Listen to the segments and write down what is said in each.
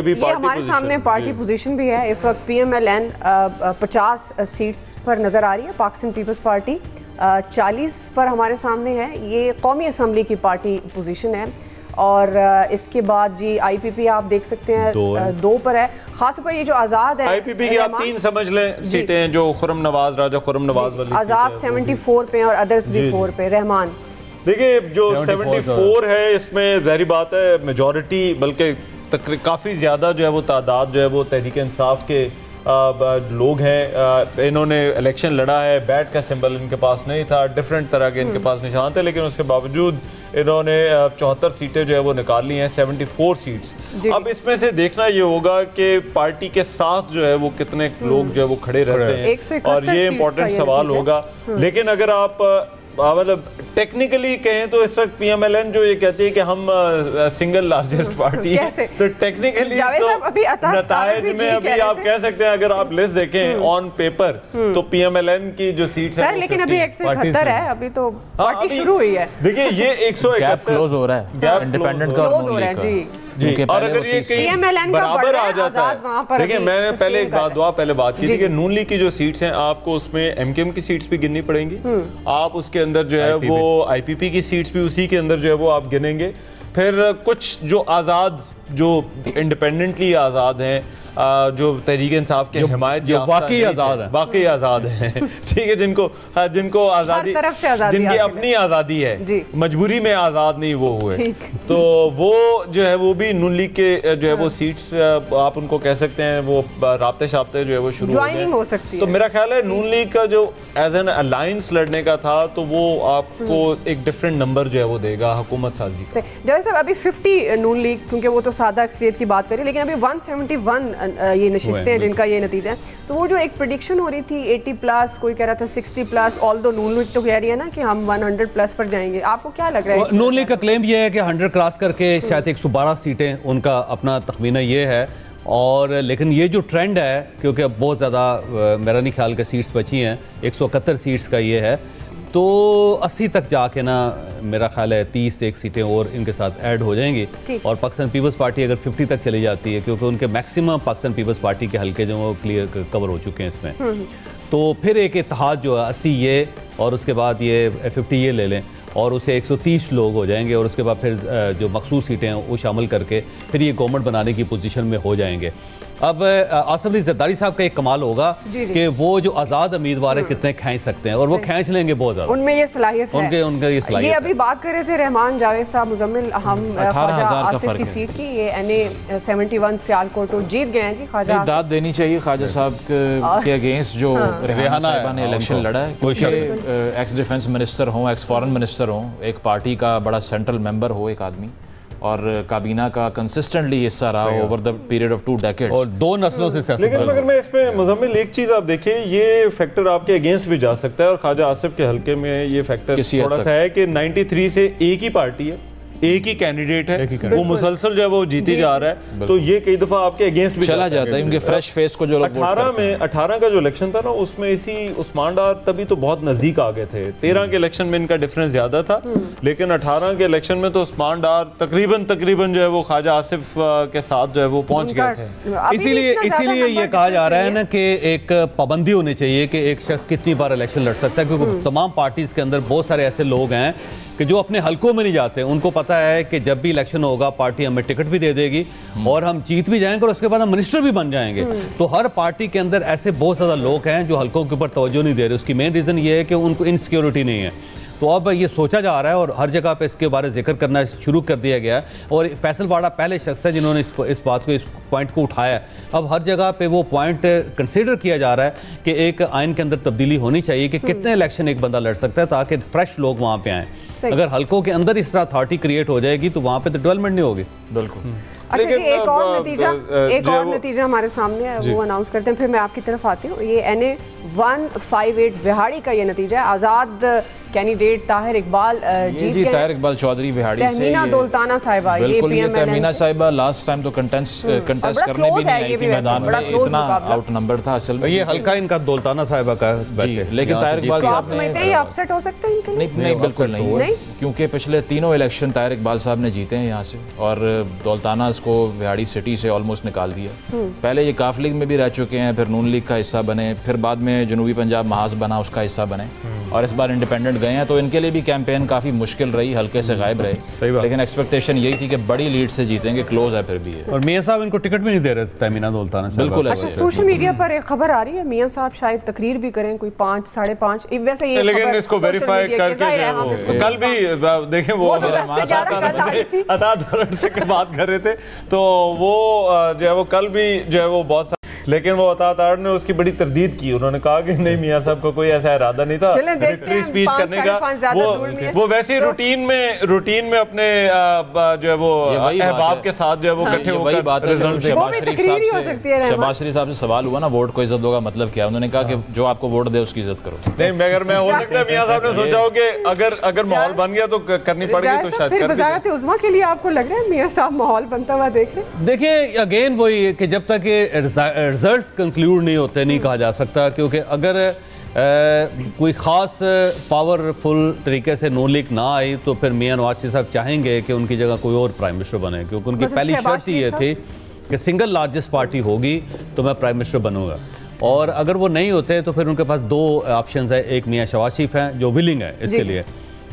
ये हमारे सामने पार्टी पोजीशन भी है। इस वक्त पीएमएलएन पचास सीट्स पर नज़र आ रही है। पाकिस्तान पीपल्स पार्टी चालीस पर हमारे सामने है। ये कौमी असम्बली की पार्टी पोजीशन है। और इसके बाद जी आईपीपी आप देख सकते हैं दो, है। दो पर है। खास पर ये जो आज़ाद है आईपीपी की आप तीन समझ लें सीटें जो खुरम नवाज़ राजा खुरम नवाज़ वाली आज़ाद 74 पे और अदर्स भी फोर पे रहमान। देखिए जो 74 है इसमें जहरी बात है मेजोरिटी बल्कि काफ़ी ज़्यादा जो है वो तादाद जो है वो तहरीक इंसाफ के लोग हैं इन्होंने इलेक्शन लड़ा है बैट का सिंबल इनके पास नहीं था डिफरेंट तरह के इनके हम्म। पास निशान थे लेकिन उसके बावजूद इन्होंने चौहत्तर सीटें जो है वो निकाल ली हैं सेवेंटी फोर सीट्स अब इसमें से देखना ये होगा कि पार्टी के साथ जो है वो कितने हम्म। लोग जो है वो खड़े रहते हैं और ये इम्पोर्टेंट सवाल होगा हम्म। लेकिन अगर आप मतलब टेक्निकली कहें तो इस वक्त पीएमएलएन जो ये कहती है कि हम सिंगल लार्जेस्ट पार्टी है। तो टेक्निकली तो नतज में अभी आप कह सकते हैं अगर आप लिस्ट देखें ऑन हम्म। पेपर हम्म। तो पीएमएलएन की जो सीट है लेकिन अभी एक है अभी तो हाँ, पार्टी शुरू हुई है। देखिए ये एक सौ क्लोज हो रहा है। इंडिपेंडेंट का जी। और अगर ये कहीं बराबर आ जाता है। देखिए मैंने पहले एक बात दुआ पहले बात की थी कि नून लीग की जो सीट है आपको उसमें एम के एम की सीट भी गिननी पड़ेंगी। हम्म। आप उसके अंदर जो है वो आईपीपी की सीट भी उसी के अंदर जो है वो आप गिनेंगे। फिर कुछ जो आज़ाद जो इंडिपेंडेंटली आज़ाद हैं जो तहरीक इंसाफ के हिमायत वाकई आज़ाद है। वाकई आज़ाद है। ठीक है जिनको हाँ, जिनको आज़ादी जिनकी अपनी आज़ादी है। मजबूरी में आज़ाद नहीं वो हुए। तो वो जो है वो भी नून लीग के जो है वो सीट्स हाँ। आप उनको कह सकते हैं वो रबते शाबते जो है वो शुरू हो सकती तो मेरा ख्याल है नून लीग का जो एज एन अलायंस लड़ने का था तो वो आपको हम्म। एक डिफरेंट नंबर जो है वो देगा हुकूमत साजी जब साहब अभी फिफ्टी नून लीग क्योंकि वो तो सादा अक्सरियत की बात करें लेकिन अभी वन सेवेंटी वन ये नशस्तें हैं जिनका ये नतीजा है। तो वो जो एक प्रडिक्शन हो रही थी 80 प्लस कोई कह रहा था 60 प्लस ऑल दो नून लीग तो कह रही है ना कि हम 100 प्लस पर जाएँगे। आपको क्या लग रहा है नून लीग का क्लेम ये है कि 100 क्रॉस करके शायद 112 सीटें उनका अपना तखमीना ये है। और लेकिन ये जो ट्रेंड है क्योंकि अब बहुत ज़्यादा मेरा नहीं ख्याल के सीट्स बची हैं एक सौ इकहत्तर सीट्स का ये है तो 80 तक जाके ना मेरा ख्याल है 30 से एक सीटें और इनके साथ ऐड हो जाएँगी। और पाकिस्तान पीपल्स पार्टी अगर 50 तक चली जाती है क्योंकि उनके मैक्सिमम पाकिस्तान पीपल्स पार्टी के हल्के जो वो क्लियर कवर हो चुके हैं इसमें। हम्म, हम्म। तो फिर एक इतिहाद जो है अस्सी ये और उसके बाद ये फिफ्टी ये ले लें और उसे 130 लोग हो जाएँगे और उसके बाद फिर जो मखसूस सीटें हैं वो शामिल करके फिर ये गवर्नमेंट बनाने की पोजीशन में हो जाएँगे। अब आसफ अली जरदारी साहब का एक कमाल होगा कि वो जो आज़ाद उम्मीदवार है हम्म। कितने खींच सकते हैं और वो खींच लेंगे बहुत ज़्यादा। उनमें ये सलाहियत उनके उनका ये सलाहियत ये अभी बात कर रहे थे रहमान जावेद साहब मुजम्मिल हम ख्वाजा की सीट की ये N A seventy one Sialkot तो जीत गए हैं। जी ख्वाजा दाद देनी चाहिए ख्वाजा साहब के अगेंस्ट जो हाँ। रेहाना ने इलेक्शन लड़ा है क्योंकि एक्स डिफेंस मिनिस्टर हों एक्स फॉरेन मिनिस्टर हों एक पार्टी का बड़ा सेंट्रल मेंबर हो एक आदमी। और काबीना का कंसिस्टेंटली हिस्सा रहा over the period of two decade और दो नस्लों से लेकिन अगर मैं इसमें मुजम्मिल एक चीज़ आप देखिए ये फैक्टर आपके अगेंस्ट भी जा सकता है और ख्वाजा आसिफ के हल्के में ये फैक्टर थोड़ा सा है कि 93 से एक ही पार्टी है। एक ही कैंडिडेट है वो मुसलसल जो है वो जीती जा। रहा है। तो ये कई दफ़ा आपके अगेंस्ट भी चला जाता है उनके फ्रेश फेस को जो अठारह में अठारह का जो इलेक्शन था ना उसमें इसी उस्मान डार तभी तो बहुत नज़दीक आ गए थे। तेरह के इलेक्शन में इनका डिफरेंस ज़्यादा था। लेकिन अठारह के इलेक्शन में तो उस्मान डार तकरीबन तकरीबन जो है वो ख्वाजा आसिफ के साथ जो है वो पहुँच गए थे। इसीलिए इसीलिए ये कहा जा रहा है ना कि एक पाबंदी होनी चाहिए कि एक शख्स कितनी बार इलेक्शन लड़ सकता है क्योंकि हम्म। तमाम पार्टीज़ के अंदर बहुत सारे ऐसे लोग हैं कि जो अपने हलकों में नहीं जाते उनको पता है कि जब भी इलेक्शन होगा पार्टी हमें टिकट भी दे देगी। और हम जीत भी जाएँगे और उसके बाद हम मिनिस्टर भी बन जाएँगे। तो हर पार्टी के अंदर ऐसे बहुत ज़्यादा लोग हैं जो हल्कों के ऊपर तवज्जो नहीं दे रहे उसकी मेन रीज़न ये है कि उनको इनसिक्योरिटी नहीं है तो अब ये सोचा जा रहा है और हर जगह पे इसके बारे में ज़िक्र करना शुरू कर दिया गया है और फैसल वाड़ा पहले शख्स है जिन्होंने इस, इस बात को इस पॉइंट को उठाया अब हर जगह पे वो पॉइंट कंसिडर किया जा रहा है कि एक आइन के अंदर तब्दीली होनी चाहिए कि कितने इलेक्शन एक बंदा लड़ सकता है ताकि फ्रेश लोग वहाँ पे आएँ अगर हल्कों के अंदर इस तरह अथॉरिटी क्रिएट हो जाएगी तो वहाँ पे तो डेवलपमेंट नहीं होगी। बिल्कुल। हम्म। अच्छा लेकिन एक और नतीजा एक और नतीजा हमारे सामने है वो अनाउंस करते हैं फिर मैं आपकी तरफ़ आती हूँ। ये N A one five eight बिहाड़ी का ये नतीजा है। आज़ाद कैंडिडेट ताहिर इकबाल जीत जी ताहिर इकबाल चौधरी बिहाड़ी से दौलताना साहिबा बिल्कुल ये तहमीना साहिबा लास्ट टाइम तो कंटेस्ट कंटेस्ट हम्म। करने भी नहीं आई थी मैदान में। इतना आउट नंबर था असल में। ये हल्का इनका दौलताना साहिबा का जी लेकिन ताहिर इकबाल साहब ने अपसेट हो सकते हैं नहीं बिल्कुल नहीं? क्योंकि पिछले तीनों इलेक्शन ताहिर इकबाल साहब ने जीते हैं यहाँ से और दौलताना को विहाड़ी सिटी से ऑलमोस्ट निकाल दिया। पहले ये काफ लीग में भी रह चुके हैं फिर नून लीग का हिस्सा बने फिर बाद में जनूबी पंजाब महाज बना उसका हिस्सा बने। और इस बार इंडिपेंडेंट गए हैं तो इनके लिए भी कैंपेन काफ़ी मुश्किल रही हल्के से गायब रहे। लेकिन एक्सपेक्टेशन यही थी कि बड़ी लीड से जीतेंगे क्लोज है फिर भी और मियाँ साहब इनको टिकट भी नहीं दे रहे थे तमीना दौलताना बिल्कुल अच्छा सोशल मीडिया पर एक खबर आ रही है मियाँ साहब शायद तकरीर भी करें कोई पाँच साढ़े पाँच वैसे ये लेकिन इसको वेरीफाई करके कल भी देखें वो अतात से बात कर रहे थे तो वो जो है वो कल भी जो है वो बहुत लेकिन वो अतातार ने उसकी बड़ी तरदीद की। उन्होंने कहा कि नहीं मियाँ साहब को कोई ऐसा इरादा नहीं था विक्ट्री स्पीच करने का। वो वो वैसे तो, रूटीन में रूटीन में अपने जो है वो अहबाब के साथ जो है वो हाँ, इकट्ठे होकर शहबाज शरीफ साहब से शरीफ साहब से सवाल हुआ ना वोट को इज़्ज़त होगा मतलब क्या? उन्होंने कहा कि जो आपको वोट दे उसकी इज़्ज़त करो। नहीं अगर मैं हो सकता है मियाँ साहब ने सोचा हो कि अगर अगर माहौल बन गया तो करनी पड़ेगी तो शायद के लिए आपको लग रहा है मियाँ साहब माहौल बनता हुआ देख रहे देखिए अगेन वही कि जब तक रिजल्ट्स कंक्लूड नहीं होते नहीं कहा जा सकता क्योंकि अगर आ, कोई ख़ास पावरफुल तरीके से नो लीक ना आई तो फिर मियाँ नवाज़ साहब चाहेंगे कि उनकी जगह कोई और प्राइम मिनिस्टर बने क्योंकि उनकी पहली शर्त ये थी कि सिंगल लार्जेस्ट पार्टी होगी तो मैं प्राइम मिनिस्टर बनूँगा। और अगर वो नहीं होते तो फिर उनके पास दो ऑप्शन है एक मियाँ शवाज शरीफ हैं जो विलिंग है इसके लिए।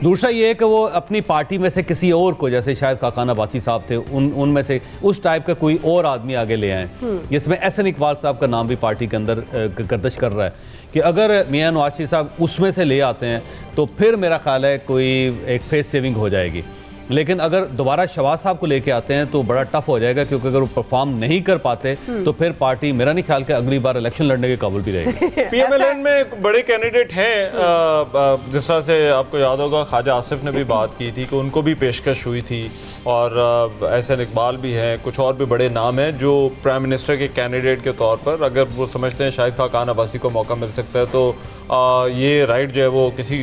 दूसरा ये है कि वो अपनी पार्टी में से किसी और को जैसे शायद काकाना बासी साहब थे उन उनमें से उस टाइप का कोई और आदमी आगे ले आए जिसमें एस एन इकबाल साहब का नाम भी पार्टी के अंदर गर्दश कर रहा है कि अगर मियाँ नवाज़ साहब उसमें से ले आते हैं तो फिर मेरा ख्याल है कोई एक फेस सेविंग हो जाएगी। लेकिन अगर दोबारा शवाज साहब को लेके आते हैं तो बड़ा टफ हो जाएगा क्योंकि अगर वो परफॉर्म नहीं कर पाते हम्म। तो फिर पार्टी मेरा नहीं ख्याल कि अगली बार इलेक्शन लड़ने के काबुल भी रहेगी। पीएमएलएन में बड़े कैंडिडेट हैं जिस तरह से आपको याद होगा ख्वाजा आसिफ ने भी बात की थी कि उनको भी पेशकश हुई थी और एहसन इकबाल भी हैं कुछ और भी बड़े नाम हैं जो प्राइम मिनिस्टर के कैंडिडेट के तौर पर अगर वो समझते हैं शायद खाकान अब्बासी को मौका मिल सकता है तो आ, ये राइट जो है वो किसी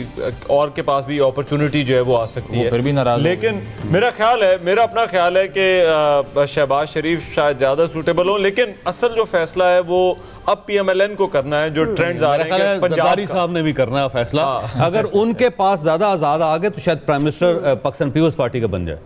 और के पास भी अपॉर्चुनिटी जो है वो आ सकती है। फिर भी नाराज़ लेकिन मेरा ख्याल है मेरा अपना ख्याल है कि शहबाज शरीफ शायद ज़्यादा सूटेबल हो लेकिन असल जो फैसला है वो अब पीएमएलएन को करना है जो ट्रेंड आ रहे हैं पंजाबी साहब ने भी करना है फैसला। हाँ। अगर उनके पास ज़्यादा आज़ाद आ गए तो शायद prime minister Pakistan peoples party का बन जाए।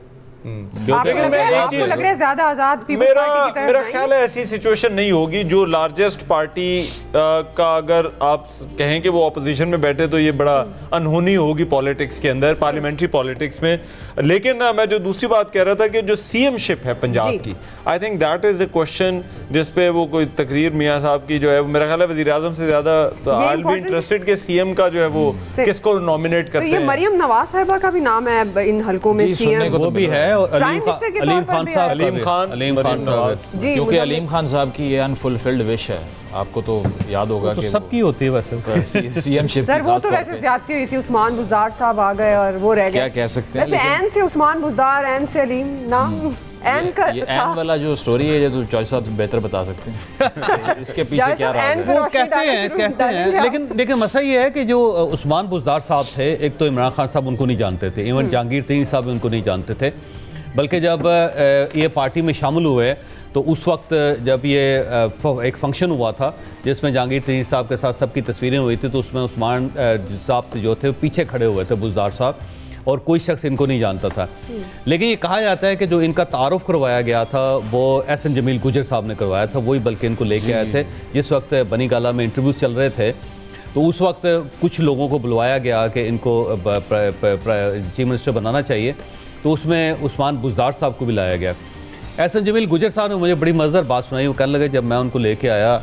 मेरा ख्याल है ऐसी सिचुएशन नहीं होगी जो लार्जेस्ट पार्टी का अगर आप कहें कि वो ऑपोजिशन में बैठे तो ये बड़ा अनहोनी होगी पॉलिटिक्स के अंदर पार्लियामेंट्री पॉलिटिक्स में। लेकिन मैं जो दूसरी बात कह रहा था कि जो सीएम शिप है पंजाब की I think that is a question जिसपे वो कोई तकरीर मियाँ साहब की जो है मेरा ख्याल है वजी अजम से ज़्यादा आई बी इंटरेस्टेड के सीएम का जो है वो हम्म, किसको नॉमिनेट करते हैं। मरियम नवाज़ साहबा का भी नाम है इन हलकों में सीएम वो भी है। और अलीम खान साहब अलीम खान अलीम खान साहब। क्योंकि अलीम खान साहब की ये अनफुलफिल्ड विश है। आपको तो याद होगा तो कि सबकी होती है वैसे। सीएम शिप सर वो तो वैसे ज्यादती हुई थी उस्मान बुजदार साहब आ गए और वो रह गए। क्या कह सकते हैं वैसे एन से उस्मान बुजदार एन से अलीम नाम एन का ये एन वाला जो स्टोरी है ये तो चॉइस साहब बेहतर बता सकते हैं। इसके पीछे क्या रहा है? वो कहते हैं कहते हैं लेकिन लेकिन मसला ये है कि जो उस्मान बुजदार साहब थे एक तो इमरान खान साहब उनको नहीं जानते थे इवन हम्म। जहांगीर तीन साहब उनको नहीं जानते थे। बल्कि जब ये पार्टी में शामिल हुए तो उस वक्त जब ये एक फ़ंक्शन हुआ था जिसमें जहांगीर तरीन साहब के साथ सबकी तस्वीरें हुई थी तो उसमें उस्मान साहब जो थे पीछे खड़े हुए थे बुजदार साहब और कोई शख्स इनको नहीं जानता था। लेकिन ये कहा जाता है कि जो इनका तारफ़ करवाया गया था वो एस एन जमील गुजर साहब ने करवाया था वही बल्कि इनको लेके आए थे जिस वक्त बनी गाला में इंटरव्यूज़ चल रहे थे तो उस वक्त कुछ लोगों को बुलवाया गया कि इनको चीफ मिनिस्टर बनाना चाहिए। तो उसमें उस्मान बुजदार साहब को भी लाया गया। एहसन जमील गुजर साहब ने मुझे बड़ी मज़ेदार बात सुनाई। वो कहने लगे जब मैं उनको लेके आया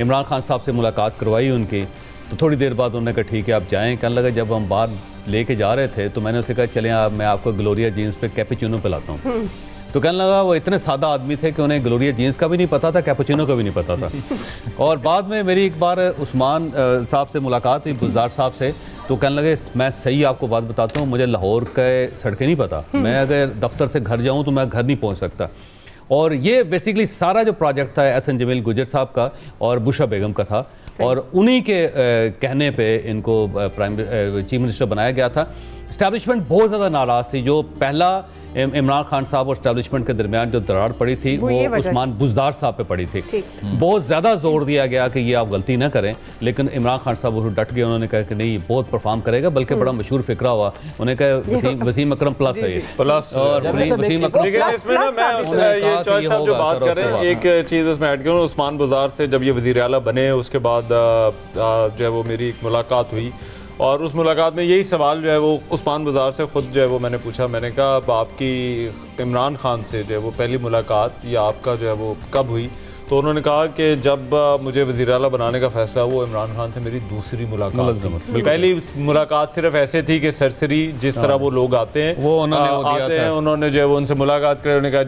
इमरान खान साहब से मुलाकात करवाई उनकी तो थोड़ी देर बाद उन्होंने कहा ठीक है आप जाएँ। कहने लगे जब हम बाहर लेके जा रहे थे तो मैंने उसे कहा चलें आप मैं आपको ग्लोरिया जीन्स पे कैपेचिनो पिलाता हूँ। हम्म। तो कहने लगा वो इतने सादा आदमी थे कि उन्हें ग्लोरिया जीन्स का भी नहीं पता था कैपुचिनो का भी नहीं पता था। और बाद में मेरी एक बार उस्मान साहब से मुलाकात हुई बुजदार साहब से। तो कहने लगे मैं सही आपको बात बताता हूँ मुझे लाहौर के सड़कें नहीं पता। हम्म। मैं अगर दफ्तर से घर जाऊँ तो मैं घर नहीं पहुँच सकता। और ये बेसिकली सारा जो प्रोजेक्ट था एस एन जमील गुजर साहब का और बुशा बेगम का था। और उन्हीं के कहने पे इनको प्राइम चीफ मिनिस्टर बनाया गया था। इस्टेब्लिशमेंट बहुत ज़्यादा नाराज़ थी। जो पहला इमरान खान साहब और स्टैब्लिशमेंट के दरमियान जो दरार पड़ी थी वो, वो उस्मान बुजदार साहब पे पड़ी थी। बहुत ज़्यादा ज़ोर दिया गया कि ये आप गलती ना करें लेकिन इमरान खान साहब वो डट गए उन्होंने कहा कि नहीं ये बहुत परफॉर्म करेगा बल्कि बड़ा हम्म। मशहूर फिक्रा हुआ। उन्हें कहा वसीम वसीम अकरम प्लस है ये। प्लस और वसीम अकरम एक चीज़ उसमें ऐड करूँ उस्मान बुजार से जब ये वजी अला बने उसके बाद जो है वो मेरी एक मुलाकात हुई और उस मुलाकात में यही सवाल जो है वो उस्मान बाज़ार से ख़ुद जो है वो मैंने पूछा। मैंने कहा आपकी इमरान खान से जो है वो पहली मुलाकात, या आपका जो है वो कब हुई? तो उन्होंने कहा कि जब मुझे वजी अला बनाने का फैसला हुआ इमरान खान से मेरी दूसरी मुलाकात थी। पहली मुलाकात सिर्फ़ ऐसे थी कि सरसरी जिस तरह वो लोग आते हैं वो उन्होंने आते हैं उन्होंने जो है वो उनसे मुलाकात कर उन्होंने कहा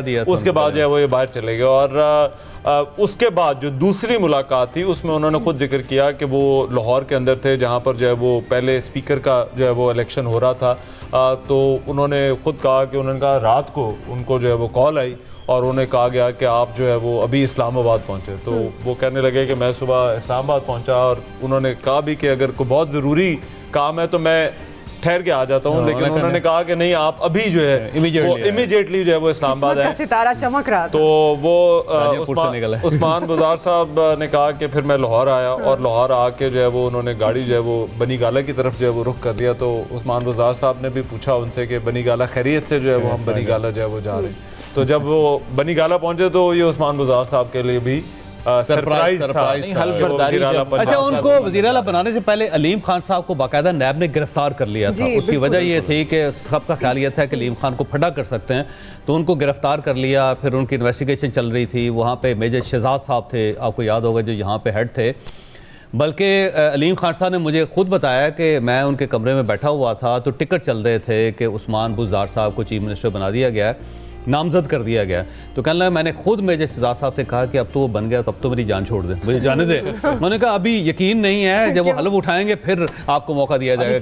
जी उसके बाद जो। है वो ये बाहर चले गए और आ, उसके बाद जो दूसरी मुलाकात थी उसमें उन्होंने खुद ज़िक्र किया कि वो लाहौर के अंदर थे जहाँ पर जो है वो पहले स्पीकर का जो है वो इलेक्शन हो रहा था। आ, तो उन्होंने खुद कहा कि उन्होंने कहा रात को उनको जो है वो कॉल आई और उन्हें कहा गया कि आप जो है वो अभी इस्लामाबाद पहुँचे। तो हम्म। वो कहने लगे कि मैं सुबह इस्लामाबाद पहुँचा और उन्होंने कहा भी कि अगर कोई बहुत ज़रूरी काम है तो मैं ठहर के आ जाता हूँ। हाँ, लेकिन उन्होंने कहा कि नहीं आप अभी जो है इमीजिएटली जो है वो इस्लामाबाद है सितारा चमक रहा तो वो उस्मान गुजार साहब ने कहा कि फिर मैं लाहौर आया हाँ। और लाहौर आके जो है वो उन्होंने गाड़ी जो है वो बनी गाला की तरफ़ जो है वो रुख कर दिया। तो उस्मान गुजार साहब ने भी पूछा उनसे कि बनी गाला खैरियत से जो है वो हम बनी गाला जो है वो जा रहे हैं। तो जब वो बनी गाला पहुँचे तो ये उस्मान गुजार साहब के लिए भी सरप्राइज़ अच्छा उनको वज़ीर अला बनाने से पहले अलीम खान साहब को बाकायदा नैब ने गिरफ़्तार कर लिया था। उसकी वजह ये थी कि सबका ख्याल ये था कि अलीम खान को फटा कर सकते हैं। तो उनको गिरफ़्तार कर लिया फिर उनकी इन्वेस्टिगेशन चल रही थी। वहाँ पे मेजर शहजाद साहब थे आपको याद होगा जो यहाँ पे हेड थे। बल्कि अलीम खान साहब ने मुझे खुद बताया कि मैं उनके कमरे में बैठा हुआ था तो टिकट चल रहे थे कि उस्मान बुजार साहब को चीफ मिनिस्टर बना दिया गया है। नामजद कर दिया गया। तो कहने लगा मैंने खुद मेजर शहजाद साहब से कहा कि अब तो वो बन गया तब अब तो मेरी जान छोड़ दे मुझे जाने दे। मैंने कहा अभी यकीन नहीं है जब वो हलफ उठाएँगे फिर आपको मौका दिया जाएगा